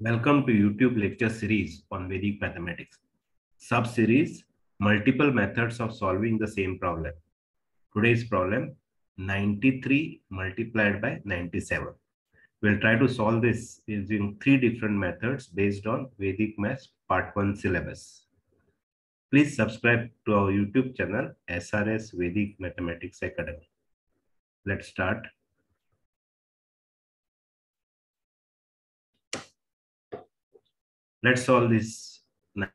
Welcome to YouTube lecture series on Vedic mathematics. Sub-series, multiple methods of solving the same problem. Today's problem, 93 multiplied by 97. We'll try to solve this using three different methods based on Vedic Maths Part 1 syllabus. Please subscribe to our YouTube channel, SRS Vedic Mathematics Academy. Let's start. Let's solve this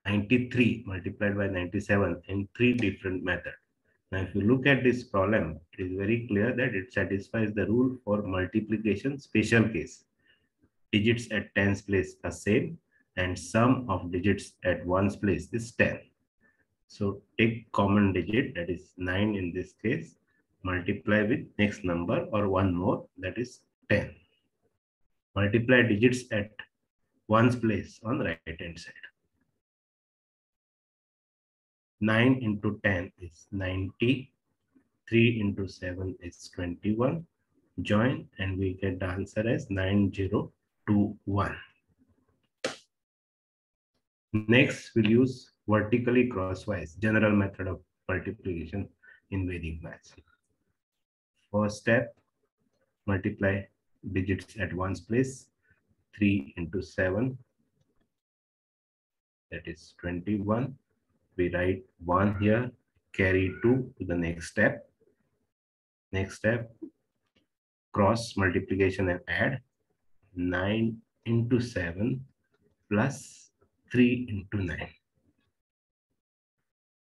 93 multiplied by 97 in three different methods. Now, if you look at this problem, it is very clear that it satisfies the rule for multiplication special case. Digits at tens place are same and sum of digits at ones place is 10. So take common digit that is 9 in this case, multiply with next number or one more that is 10. Multiply digits at ones place on the right hand side. 9 into 10 is 90. 3 into 7 is 21. Join and we get the answer as 9021. Next, we'll use vertically crosswise, general method of multiplication in Vedic maths. First step, multiply digits at ones place. 3 into 7, that is 21. We write 1 here, carry 2 to the next step. Next step, cross multiplication and add 9 into 7 plus 3 into 9.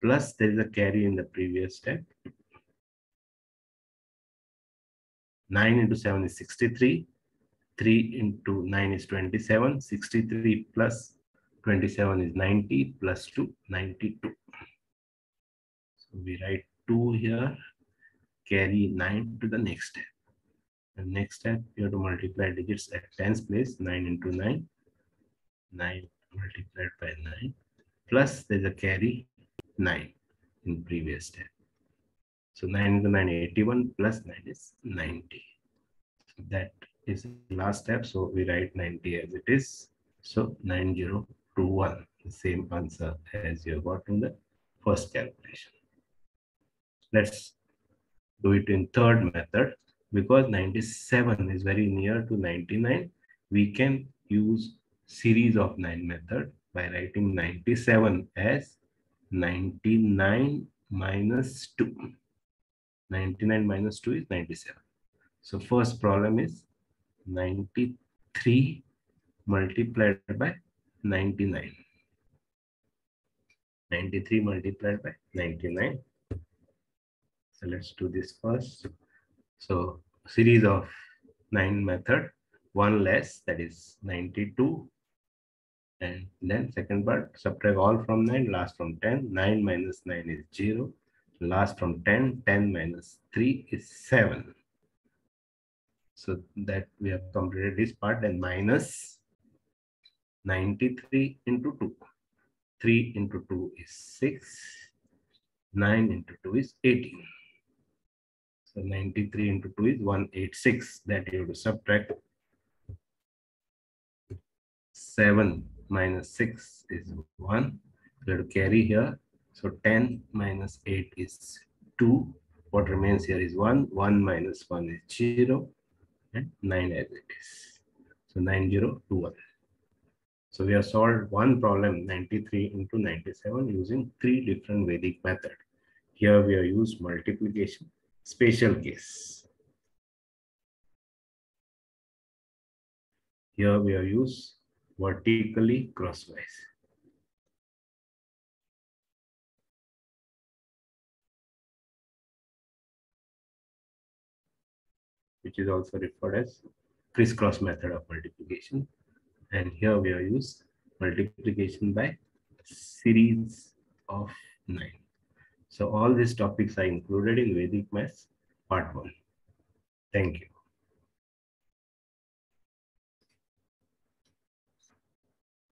Plus there is a carry in the previous step. 9 into 7 is 63. 3 into 9 is 27. 63 plus 27 is 90 plus 2, 92. So we write 2 here, carry 9 to the next step. The next step, you have to multiply digits at tens place, 9 into 9. 9 multiplied by 9. Plus there's a carry 9 in previous step. So 9 into 9, 81 plus 9 is 90. So that is last step. So we write 90 as it is. So 9021, the same answer as you got in the first calculation. Let's do it in third method. Because 97 is very near to 99, we can use series of 9 method by writing 97 as 99 minus 2. 99 minus 2 is 97. So first problem is 93 multiplied by 99. 93 multiplied by 99. So let's do this first. So series of 9 method, one less that is 92. And then second part, subtract all from 9, last from 10. 9 minus 9 is 0. Last from 10, 10 minus 3 is 7. So that we have completed this part and minus 93 into 2. 3 into 2 is 6. 9 into 2 is 18. So 93 into 2 is 186 that you have to subtract. 7 minus 6 is 1. You have to carry here. So 10 minus 8 is 2. What remains here is 1. 1 minus 1 is 0 and 9 as it is. So 9021. So we have solved one problem 93 into 97 using three different Vedic method. Here we have used multiplication, special case. Here we have used vertically crosswise. Which is also referred as crisscross method of multiplication. And here we are used multiplication by series of 9. So all these topics are included in Vedic Maths part 1. Thank you.